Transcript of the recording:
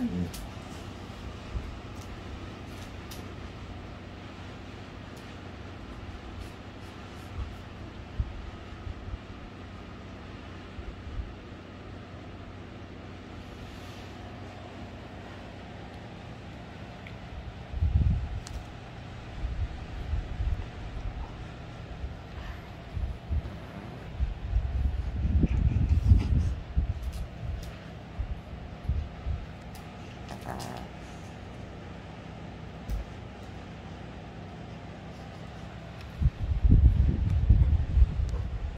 嗯。out.